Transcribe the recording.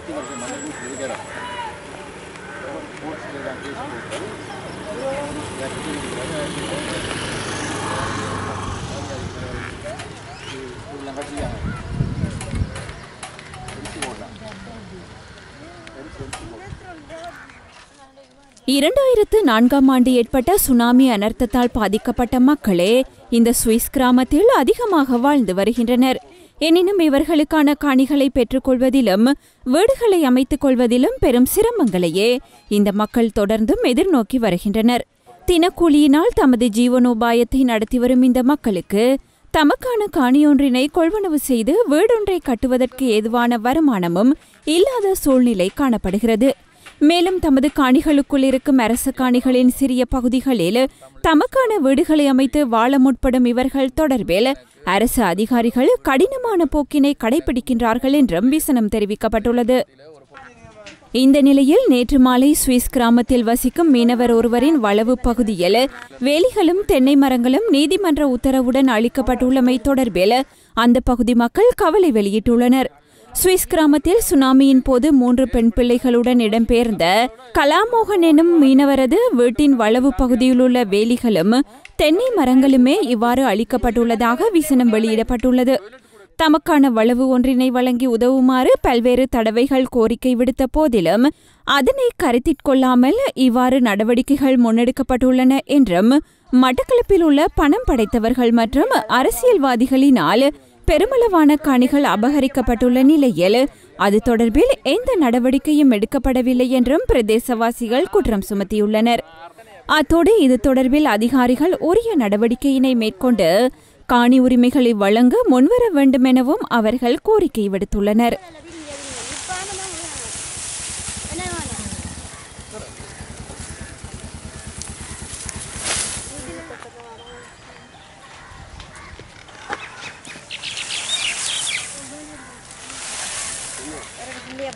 எட்டு வருஷம் மணி வீட்டில் இரண்டாயிரத்து நான்காம் ஆண்டு ஏற்பட்ட சுனாமி அனர்த்தத்தால் பாதிக்கப்பட்ட மக்களே இந்த சுவிஸ் கிராமத்தில் அதிகமாக வாழ்ந்து வருகின்றனர். எனினும் இவர்களுக்கான காணிகளை பெற்றுக்கொள்வதிலும் வீடுகளை அமைத்துக் கொள்வதிலும் பெரும் சிரமங்களையே இந்த மக்கள் தொடர்ந்தும் எதிர்நோக்கி வருகின்றனர். தினக்கூலியினால் தமது ஜீவனோபாயத்தை நடத்தி வரும் இந்த மக்களுக்கு தமக்கான காணியொன்றினை கொள்வனவு செய்து வீடொன்றை கட்டுவதற்கு ஏதுவான வருமானமும் இல்லாத சூழ்நிலை காணப்படுகிறது. மேலும் தமது காணிகளுக்குள் இருக்கும் அரச காணிகளின் சிறிய பகுதிகளில் தமக்கான வீடுகளை அமைத்து வாழ முற்படும் இவர்கள் தொடர்பில் அரசு அதிகாரிகள் கடினமான போக்கினை கடைபிடிக்கின்றார்கள் என்றும் விசனம் தெரிவிக்கப்பட்டுள்ளது. இந்த நிலையில் நேற்று மாலை சுவிஸ் கிராமத்தில் வசிக்கும் மீனவர் ஒருவரின் வளவு பகுதியில் வேலிகளும் தென்னை மரங்களும் நீதிமன்ற உத்தரவுடன் அளிக்கப்பட்டுள்ளமை தொடர்பில் அந்த பகுதி மக்கள் கவலை வெளியிட்டுள்ளனர். சுவிஸ் கிராமத்தில் சுனாமியின் போது மூன்று பெண் பிள்ளைகளுடன் இடம்பெயர்ந்த கலாமோகன் எனும் மீனவரது வீட்டின் வளவு பகுதியில் உள்ள வேலிகளும் தென்னை மரங்களுமே இவ்வாறு அளிக்கப்பட்டுள்ளதாக விசனம் வெளியிடப்பட்டுள்ளது. தமக்கான வளவு ஒன்றினை வழங்கி உதவுமாறு பல்வேறு தடவைகள் கோரிக்கை விடுத்த போதிலும் அதனை கருத்திற் கொள்ளாமல் இவ்வாறு நடவடிக்கைகள் முன்னெடுக்கப்பட்டுள்ளன என்றும் மட்டக்களப்பில் உள்ள பணம் படைத்தவர்கள் மற்றும் அரசியல்வாதிகளினால் பெருமளவான காணிகள் அபகரிக்கப்பட்டுள்ள நிலையில் அது தொடர்பில் எந்த நடவடிக்கையும் எடுக்கப்படவில்லை என்றும் பிரதேசவாசிகள் குற்றம் சுமத்தியுள்ளனர். அத்தோடு இது தொடர்பில் அதிகாரிகள் உரிய நடவடிக்கையினை மேற்கொண்டு காணி உரிமைகளை வழங்க முன்வர வேண்டும் எனவும் அவர்கள் கோரிக்கை விடுத்துள்ளனர்.